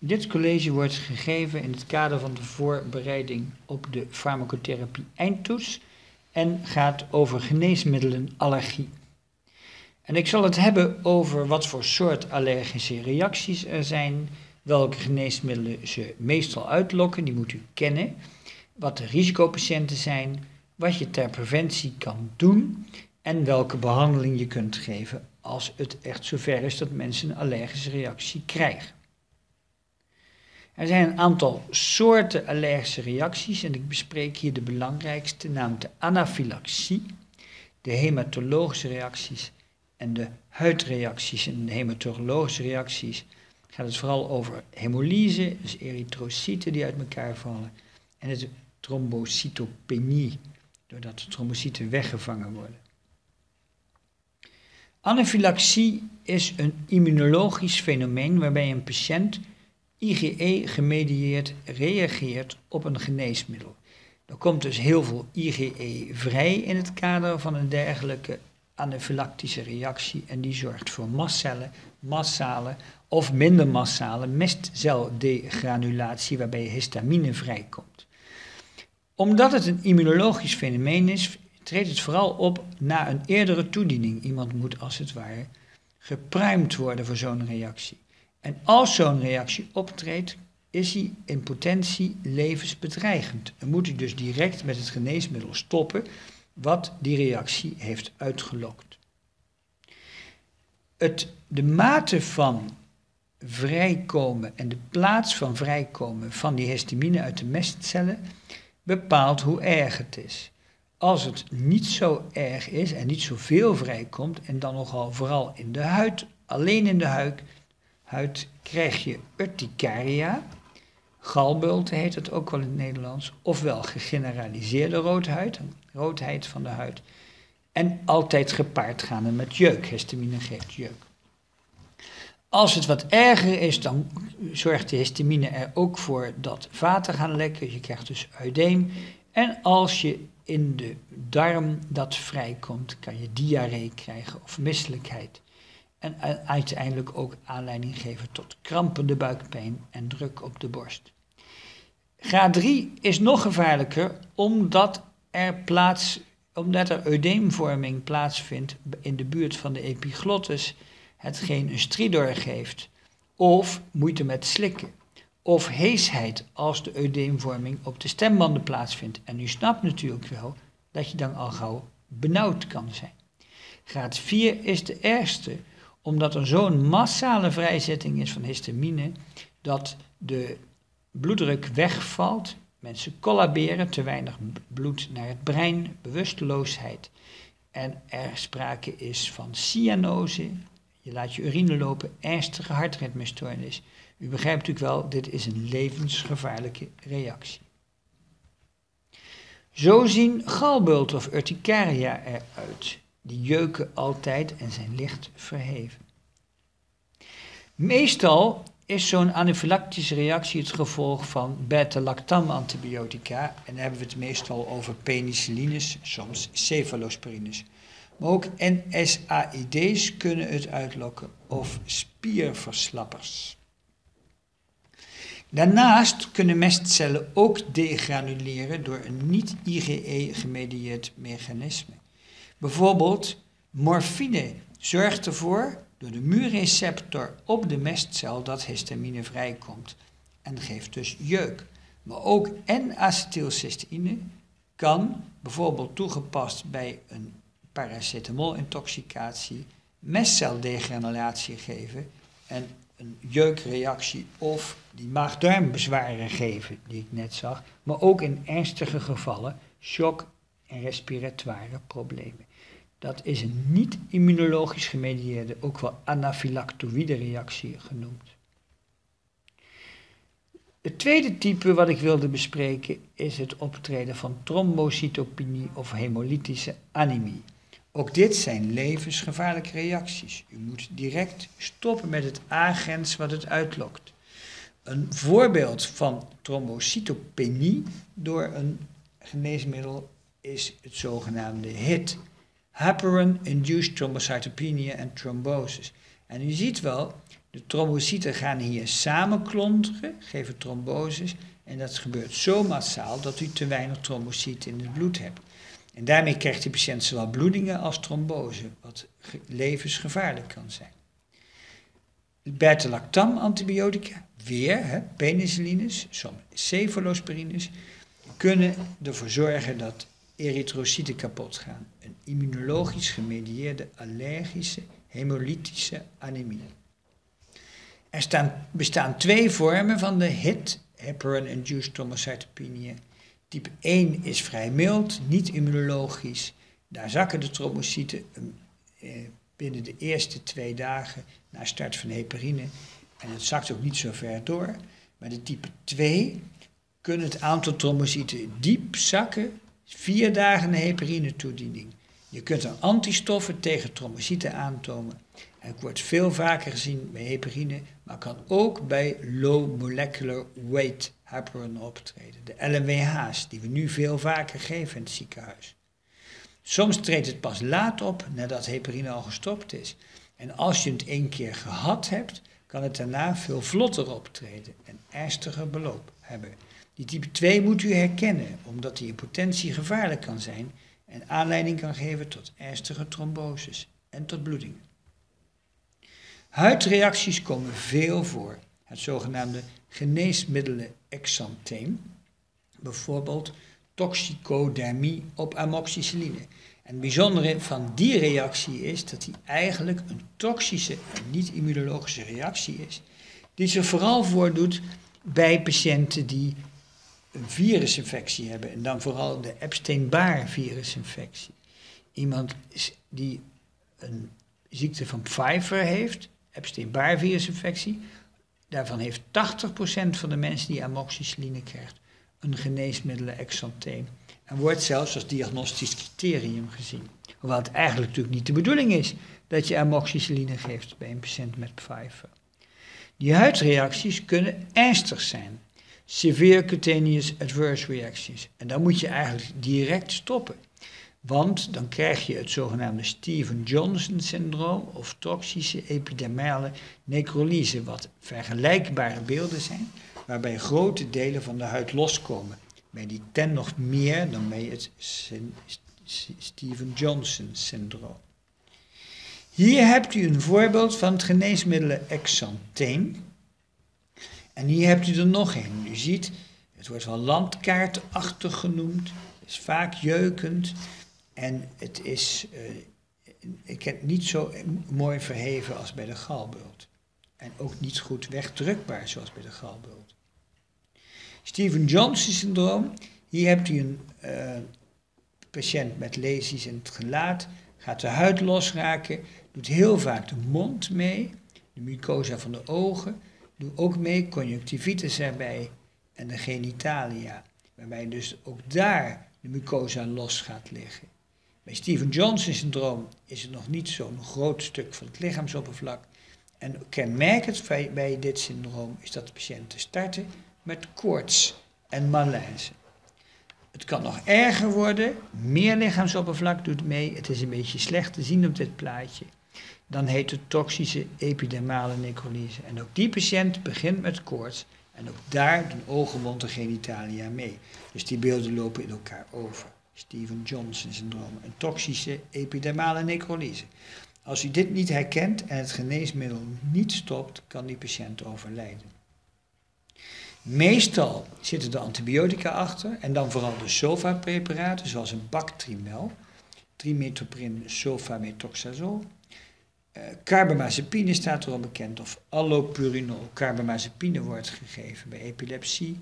Dit college wordt gegeven in het kader van de voorbereiding op de farmacotherapie eindtoets en gaat over geneesmiddelen allergie. En ik zal het hebben over wat voor soort allergische reacties er zijn, welke geneesmiddelen ze meestal uitlokken, die moet u kennen, wat de risicopatiënten zijn, wat je ter preventie kan doen en welke behandeling je kunt geven als het echt zover is dat mensen een allergische reactie krijgen. Er zijn een aantal soorten allergische reacties en ik bespreek hier de belangrijkste, namelijk de anafylaxie, de hematologische reacties en de huidreacties. En de hematologische reacties gaat het vooral over hemolyse, dus erytrocyten die uit elkaar vallen, en het trombocytopenie, doordat de trombocyten weggevangen worden. Anafylaxie is een immunologisch fenomeen waarbij een patiënt IgE-gemedieerd reageert op een geneesmiddel. Er komt dus heel veel IgE vrij in het kader van een dergelijke anafylactische reactie en die zorgt voor massale, massale of minder massale mestceldegranulatie waarbij histamine vrijkomt. Omdat het een immunologisch fenomeen is, treedt het vooral op na een eerdere toediening. Iemand moet als het ware gepruimd worden voor zo'n reactie. En als zo'n reactie optreedt, is hij in potentie levensbedreigend. Dan moet hij dus direct met het geneesmiddel stoppen wat die reactie heeft uitgelokt. Het, de mate van vrijkomen en de plaats van vrijkomen van die histamine uit de mestcellen bepaalt hoe erg het is. Als het niet zo erg is en niet zoveel vrijkomt en dan nogal vooral in de huid, alleen in de huid, huid krijg je urticaria, galbulten heet het ook wel in het Nederlands, ofwel gegeneraliseerde roodhuid, roodheid van de huid, en altijd gepaard gaande met jeuk. Histamine geeft jeuk. Als het wat erger is, dan zorgt de histamine er ook voor dat vaten gaan lekken. Je krijgt dus uideem. En als je in de darm dat vrijkomt, kan je diarree krijgen of misselijkheid. En uiteindelijk ook aanleiding geven tot krampende buikpijn en druk op de borst. Graad 3 is nog gevaarlijker omdat er, plaats, omdat er eudeemvorming plaatsvindt in de buurt van de epiglottis, hetgeen een stridor geeft, of moeite met slikken, of heesheid als de eudeemvorming op de stembanden plaatsvindt. En u snapt natuurlijk wel dat je dan al gauw benauwd kan zijn. Graad 4 is de ergste, omdat er zo'n massale vrijzetting is van histamine dat de bloeddruk wegvalt, mensen collaberen, te weinig bloed naar het brein, bewusteloosheid. En er sprake is van cyanose, je laat je urine lopen, ernstige hartritmestoornis. U begrijpt natuurlijk wel, dit is een levensgevaarlijke reactie. Zo zien galbult of urticaria eruit. Die jeuken altijd en zijn licht verheven. Meestal is zo'n anafylactische reactie het gevolg van beta-lactam-antibiotica. En dan hebben we het meestal over penicillines, soms cefalosporines. Maar ook NSAID's kunnen het uitlokken of spierverslappers. Daarnaast kunnen mestcellen ook degranuleren door een niet-IgE-gemedieerd mechanisme. Bijvoorbeeld morfine zorgt ervoor door de muurreceptor op de mestcel dat histamine vrijkomt en geeft dus jeuk. Maar ook N-acetylcysteïne kan, bijvoorbeeld toegepast bij een paracetamol-intoxicatie, mestceldegranulatie geven en een jeukreactie of die maag-darmbezwaren geven, die ik net zag, maar ook in ernstige gevallen shock en respiratoire problemen. Dat is een niet-immunologisch gemedieerde, ook wel anafylactoïde reactie genoemd. Het tweede type wat ik wilde bespreken is het optreden van trombocytopenie of hemolytische anemie. Ook dit zijn levensgevaarlijke reacties. U moet direct stoppen met het agens wat het uitlokt. Een voorbeeld van trombocytopenie door een geneesmiddel is het zogenaamde HIT, Heparin-induced thrombocytopenia en thrombosis. En u ziet wel, De trombocyten gaan hier samenklonteren, geven tromboses. En dat gebeurt zo massaal dat u te weinig trombocyten in het bloed hebt. En daarmee krijgt de patiënt zowel bloedingen als trombose, wat levensgevaarlijk kan zijn. Beta-lactam antibiotica, weer hè, penicillines, soms cefalosporines, kunnen ervoor zorgen dat erytrocyten kapot gaan. Een immunologisch gemedieerde allergische hemolytische anemie. Er staan, bestaan twee vormen van de HIT, heparin-induced thrombocytopenia. Type 1 is vrij mild, niet immunologisch. Daar zakken de trombocyten eh, binnen de eerste twee dagen na start van heparine. En het zakt ook niet zo ver door. Maar de type 2 kunnen het aantal trombocyten diep zakken vier dagen heparine-toediening. Je kunt er antistoffen tegen trombocyten aantomen. Het wordt veel vaker gezien bij heparine, maar kan ook bij low molecular weight heparin optreden. De LMWH's, die we nu veel vaker geven in het ziekenhuis. Soms treedt het pas laat op nadat heparine al gestopt is. En als je het één keer gehad hebt, kan het daarna veel vlotter optreden en ernstiger beloop hebben. Die type 2 moet u herkennen, omdat die in potentie gevaarlijk kan zijn en aanleiding kan geven tot ernstige tromboses en tot bloedingen. Huidreacties komen veel voor. Het zogenaamde geneesmiddelen-exantheem, bijvoorbeeld toxicodermie op amoxicilline. En het bijzondere van die reactie is dat die eigenlijk een toxische en niet-immunologische reactie is, die zich vooral voordoet bij patiënten die een virusinfectie hebben en dan vooral de Epstein-Barr virusinfectie. Iemand die een ziekte van Pfeiffer heeft, Epstein-Barr virusinfectie, daarvan heeft 80% van de mensen die amoxicilline krijgt een geneesmiddelen exantheem en wordt zelfs als diagnostisch criterium gezien. Hoewel het eigenlijk natuurlijk niet de bedoeling is dat je amoxicilline geeft bij een patiënt met Pfeiffer. Die huidreacties kunnen ernstig zijn. Severe cutaneous adverse reactions. En dan moet je eigenlijk direct stoppen. Want dan krijg je het zogenaamde Steven-Johnson-syndroom of toxische epidermale necrolyse, wat vergelijkbare beelden zijn, waarbij grote delen van de huid loskomen. Bij die ten nog meer dan bij het Steven-Johnson-syndroom. Hier hebt u een voorbeeld van het geneesmiddelen exantheem. En hier hebt u er nog een. U ziet, het wordt wel landkaartachtig genoemd. Het is vaak jeukend. En het is, uh, ik heb niet zo mooi verheven als bij de galbult. En ook niet goed wegdrukbaar zoals bij de galbult. Steven Johnson syndroom. Hier hebt u een uh, patiënt met lesies in het gelaat. Gaat de huid losraken. Doet heel vaak de mond mee. De mucosa van de ogen. Doet ook mee conjunctivitis erbij. En de genitalia. Waarbij dus ook daar de mucosa los gaat liggen. Bij Steven Johnson syndroom is het nog niet zo'n groot stuk van het lichaamsoppervlak. En kenmerkend bij dit syndroom is dat de patiënten starten met koorts en malaise. Het kan nog erger worden, meer lichaamsoppervlak doet mee, het is een beetje slecht te zien op dit plaatje. Dan heet het toxische epidermale necrolyse. En ook die patiënt begint met koorts en ook daar doen ogen, genitalia mee. Dus die beelden lopen in elkaar over. Steven Johnson syndroom, een toxische epidermale necrolyse. Als u dit niet herkent en het geneesmiddel niet stopt, kan die patiënt overlijden. Meestal zitten de antibiotica achter en dan vooral de sulfa-preparaten zoals een Bactrimel, trimetoprim sulfametoxazol. Uh, carbamazepine staat erom bekend of allopurinol. Carbamazepine wordt gegeven bij epilepsie,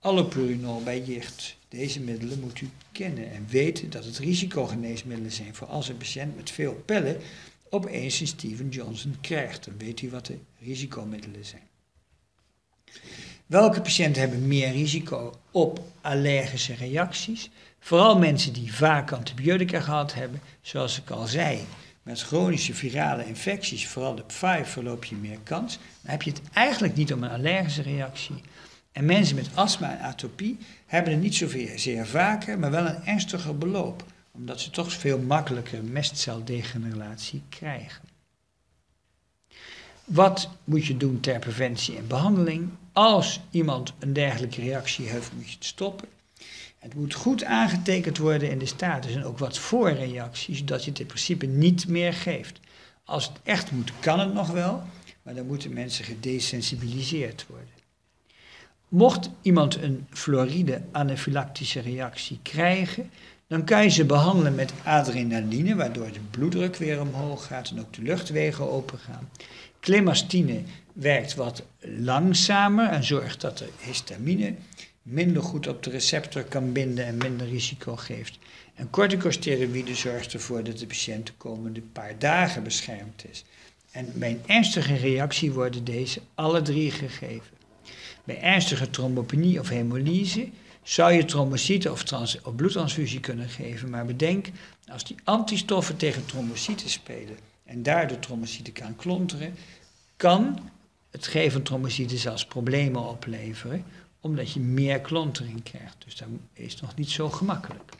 allopurinol bij jicht. Deze middelen moet u kennen en weten dat het risicogeneesmiddelen zijn voor als een patiënt met veel pellen opeens een Steven Johnson krijgt. Dan weet u wat de risicomiddelen zijn. Welke patiënten hebben meer risico op allergische reacties? Vooral mensen die vaak antibiotica gehad hebben, zoals ik al zei. Met chronische virale infecties, vooral de Pfeiffer, loop je meer kans. Dan heb je het eigenlijk niet om een allergische reactie. En mensen met astma en atopie hebben het niet zoveel zeer vaker, maar wel een ernstiger beloop, omdat ze toch veel makkelijker mestceldegeneratie krijgen. Wat moet je doen ter preventie en behandeling? Als iemand een dergelijke reactie heeft, moet je het stoppen. Het moet goed aangetekend worden in de status en ook wat voorreacties, zodat je het in principe niet meer geeft. Als het echt moet, kan het nog wel, maar dan moeten mensen gedesensibiliseerd worden. Mocht iemand een fluoride anafylactische reactie krijgen, dan kan je ze behandelen met adrenaline, waardoor de bloeddruk weer omhoog gaat en ook de luchtwegen open gaan. Clemastine werkt wat langzamer en zorgt dat de histamine minder goed op de receptor kan binden en minder risico geeft. En corticosteroïde zorgt ervoor dat de patiënt de komende paar dagen beschermd is. En bij een ernstige reactie worden deze alle drie gegeven. Bij ernstige trombopenie of hemolyse zou je trombocyten of, trans- of bloedtransfusie kunnen geven. Maar bedenk, als die antistoffen tegen trombocyten spelen en daardoor trombocyten kan klonteren, kan het geven van trombocyten zelfs problemen opleveren, omdat je meer klontering krijgt. Dus dat is nog niet zo gemakkelijk.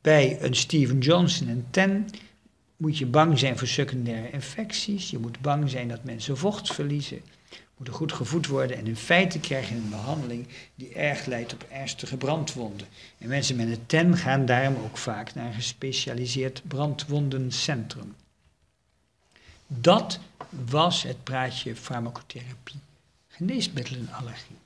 Bij een Steven Johnson en TEN moet je bang zijn voor secundaire infecties. Je moet bang zijn dat mensen vocht verliezen. Moeten goed gevoed worden en in feite krijg je een behandeling die erg leidt op ernstige brandwonden. En mensen met een TEN gaan daarom ook vaak naar een gespecialiseerd brandwondencentrum. Dat was het praatje farmacotherapie, geneesmiddelenallergie.